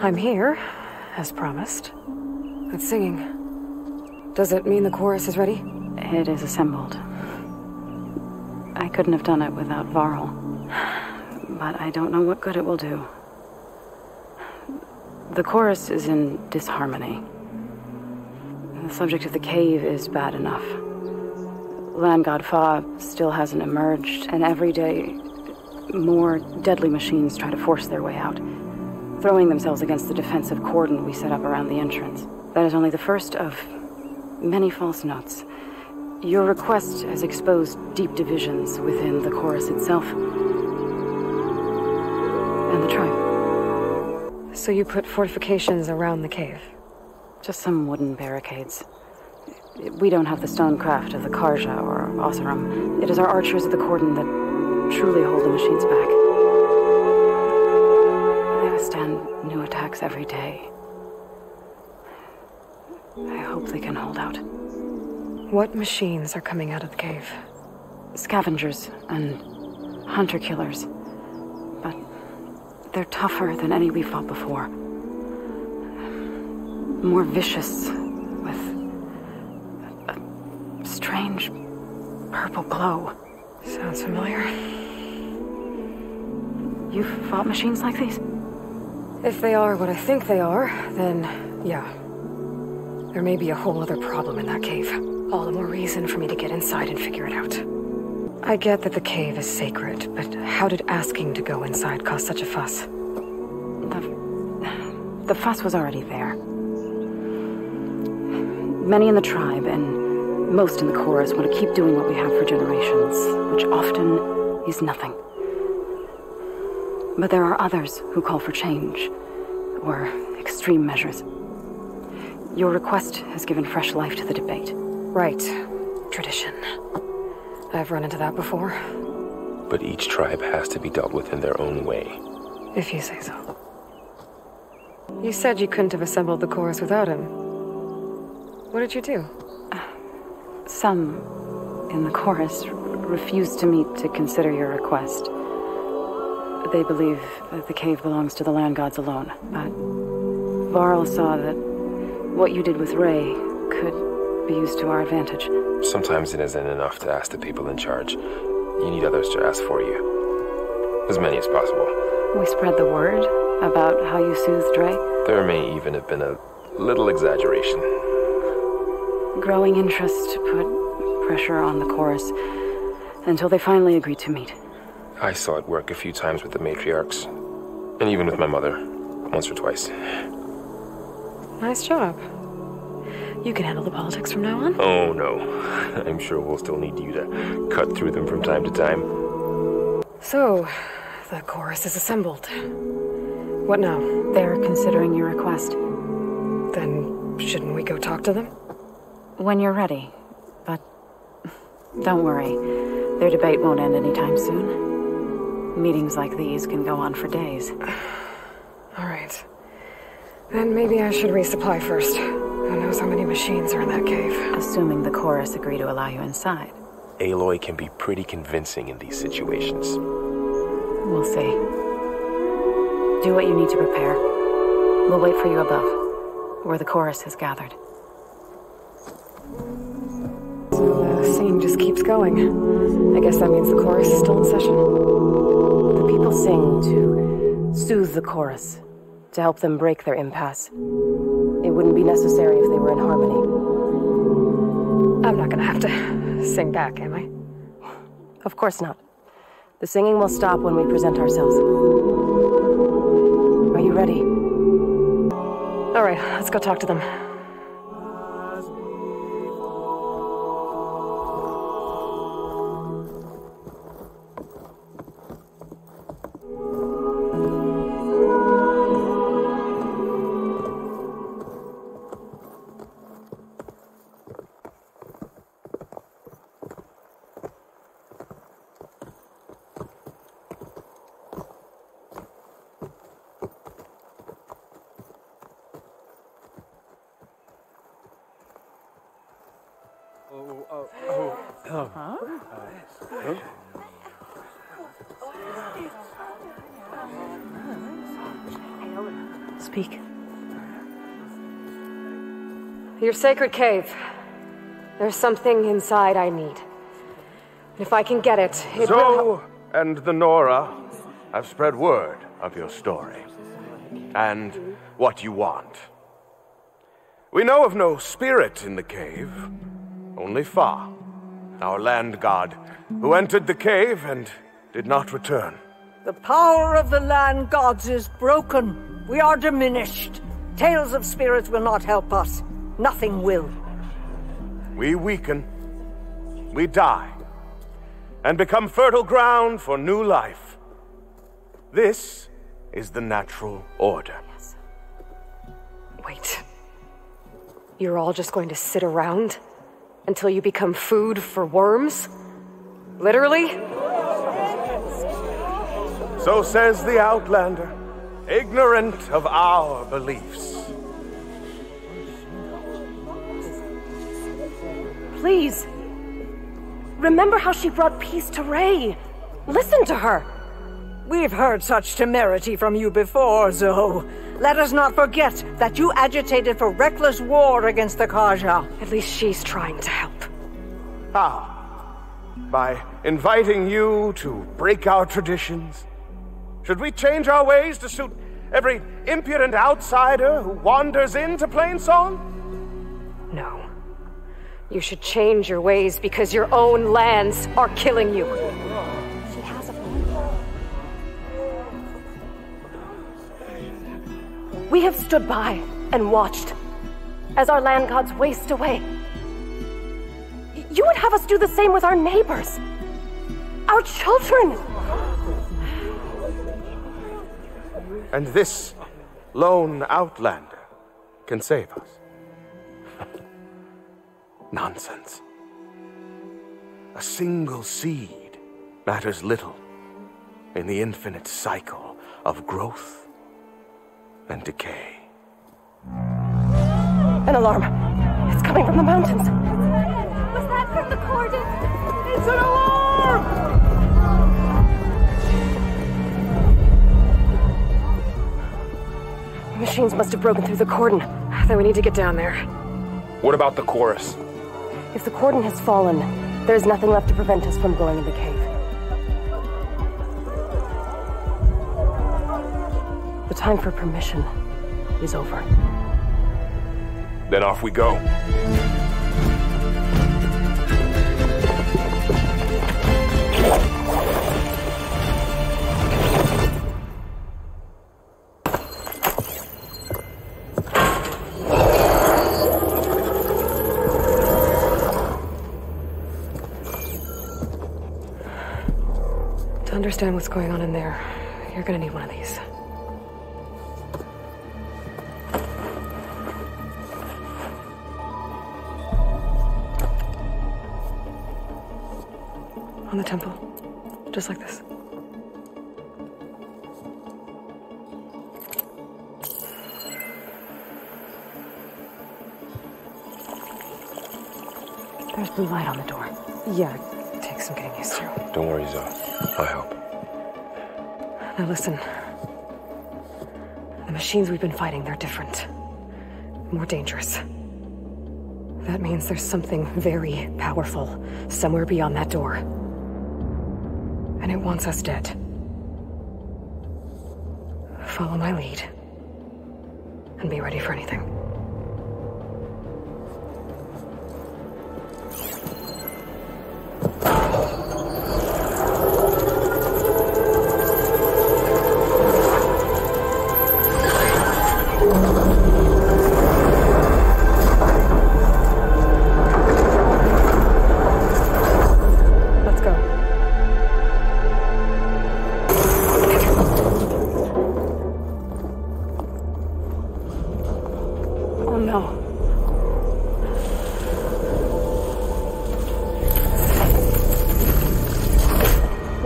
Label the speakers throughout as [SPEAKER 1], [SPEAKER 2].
[SPEAKER 1] I'm here, as promised. That's singing. Does it mean the chorus is ready?
[SPEAKER 2] It is assembled. I couldn't have done it without Varl. But I don't know what good it will do. The chorus is in disharmony. The subject of the cave is bad enough. Land God Fa still hasn't emerged, and every day more deadly machines try to force their way out, throwing themselves against the defensive cordon we set up around the entrance. That is only the first of many false notes. Your request has exposed deep divisions within the chorus itself and the tribe.
[SPEAKER 1] So you put fortifications around the cave?
[SPEAKER 2] Just some wooden barricades. We don't have the stonecraft of the Carja or Oseram. It is our archers of the cordon that truly hold the machines back. Every day. I hope they can hold out.
[SPEAKER 1] What machines are coming out of the cave?
[SPEAKER 2] Scavengers and hunter killers. But they're tougher than any we fought before. More vicious, with a, a strange purple glow.
[SPEAKER 1] Sounds familiar.
[SPEAKER 2] You've fought machines like these?
[SPEAKER 1] If they are what I think they are, then yeah. There may be a whole other problem in that cave. All the more reason for me to get inside and figure it out. I get that the cave is sacred, but how did asking to go inside cause such a fuss?
[SPEAKER 2] The, the fuss was already there. Many in the tribe and most in the chorus want to keep doing what we have for generations, which often is nothing. But there are others who call for change, or extreme measures. Your request has given fresh life to the debate.
[SPEAKER 1] Right. Tradition. I've run into that before.
[SPEAKER 3] But each tribe has to be dealt with in their own way.
[SPEAKER 1] If you say so. You said you couldn't have assembled the chorus without him. What did you do?
[SPEAKER 2] Some in the chorus refused to meet to consider your request. They believe that the cave belongs to the land gods alone, but Varl saw that what you did with Ray could be used to our advantage.
[SPEAKER 3] Sometimes it isn't enough to ask the people in charge. You need others to ask for you. As many as possible.
[SPEAKER 2] We spread the word about how you soothed Ray.
[SPEAKER 3] There may even have been a little exaggeration.
[SPEAKER 2] Growing interest put pressure on the chorus until they finally agreed to meet.
[SPEAKER 3] I saw it work a few times with the matriarchs, and even with my mother, once or twice.
[SPEAKER 1] Nice job. You can handle the politics from now on?
[SPEAKER 3] Oh no. I'm sure we'll still need you to cut through them from time to time.
[SPEAKER 1] So, the chorus is assembled. What now?
[SPEAKER 2] They're considering your request.
[SPEAKER 1] Then, shouldn't we go talk to them?
[SPEAKER 2] When you're ready. But don't worry, their debate won't end anytime soon. Meetings like these can go on for days.
[SPEAKER 1] All right. Then maybe I should resupply first. Who knows how many machines are in that cave?
[SPEAKER 2] Assuming the chorus agree to allow you inside.
[SPEAKER 3] Aloy can be pretty convincing in these situations.
[SPEAKER 2] We'll see. Do what you need to prepare. We'll wait for you above, where the chorus has gathered.
[SPEAKER 1] So the scene just keeps going. I guess that means the chorus is still in session.
[SPEAKER 2] People sing to soothe the chorus, to help them break their impasse. It wouldn't be necessary if they were in harmony.
[SPEAKER 1] I'm not gonna have to sing back, am I?
[SPEAKER 2] Of course not. The singing will stop when we present ourselves. Are you ready?
[SPEAKER 1] All right, let's go talk to them.
[SPEAKER 2] Speak.
[SPEAKER 1] Your sacred cave. There's something inside I need. If I can get it, it will.
[SPEAKER 4] Zo and the Nora have spread word of your story and what you want. We know of no spirit in the cave, only Fa, our land god, who entered the cave and did not return.
[SPEAKER 5] The power of the land gods is broken. We are diminished. Tales of spirits will not help us. Nothing will.
[SPEAKER 4] We weaken, we die, and become fertile ground for new life. This is the natural order.
[SPEAKER 1] Wait. You're all just going to sit around until you become food for worms? Literally?
[SPEAKER 4] So says the Outlander, ignorant of our beliefs.
[SPEAKER 6] Please. Remember how she brought peace to Ray. Listen to her.
[SPEAKER 5] We've heard such temerity from you before, Zo. Let us not forget that you agitated for reckless war against the Carja.
[SPEAKER 1] At least she's trying to help.
[SPEAKER 4] How? By inviting you to break our traditions? Should we change our ways to suit every impudent outsider who wanders into Plainsong?
[SPEAKER 1] No. You should change your ways because your own lands are killing you.
[SPEAKER 6] She has a phone. We have stood by and watched as our land gods waste away. You would have us do the same with our neighbors, our children.
[SPEAKER 4] And this lone outlander can save us. Nonsense. A single seed matters little in the infinite cycle of growth and decay.
[SPEAKER 6] An alarm. It's coming from the mountains. Was that from the cordon? It's an alarm! Machines must have broken through the cordon.
[SPEAKER 1] Then we need to get down there.
[SPEAKER 3] What about the chorus?
[SPEAKER 6] If the cordon has fallen, there is nothing left to prevent us from going in the cave. The time for permission is over.
[SPEAKER 3] Then off we go.
[SPEAKER 1] Understand what's going on in there, you're gonna need one of these. On the temple. Just like this.
[SPEAKER 6] There's blue light on the door.
[SPEAKER 1] Yeah, some getting used to.
[SPEAKER 3] Don't worry, Zo. I'll help.
[SPEAKER 1] Now listen. The machines we've been fighting, they're different. More dangerous. That means there's something very powerful somewhere beyond that door. And it wants us dead. Follow my lead. And be ready for anything.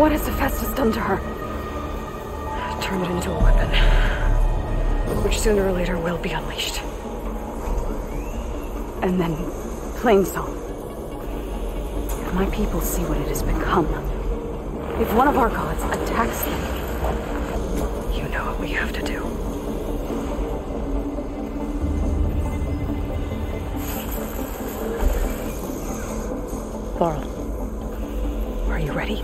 [SPEAKER 6] What has Hephaestus done to her?
[SPEAKER 1] Turned it into a weapon, which sooner or later will be unleashed.
[SPEAKER 2] And then, Plainsong. If my people see what it has become, if one of our gods attacks them,
[SPEAKER 1] you know what we have to do.
[SPEAKER 6] Laurel.
[SPEAKER 1] You ready?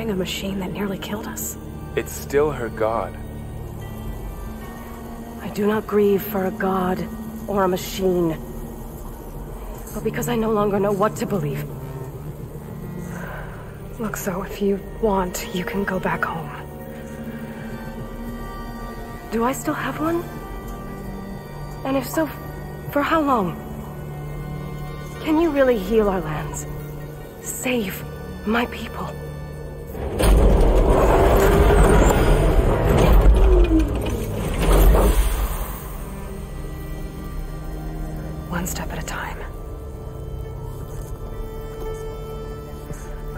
[SPEAKER 1] A machine that nearly killed us?
[SPEAKER 3] It's still her god.
[SPEAKER 6] I do not grieve for a god or a machine, but because I no longer know what to believe.
[SPEAKER 1] Look, so if you want, you can go back home.
[SPEAKER 6] Do I still have one? And if so, for how long? Can you really heal our lands? Save my people?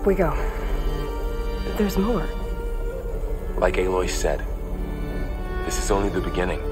[SPEAKER 1] Up we go.
[SPEAKER 6] There's more.
[SPEAKER 3] Like Aloy said, this is only the beginning.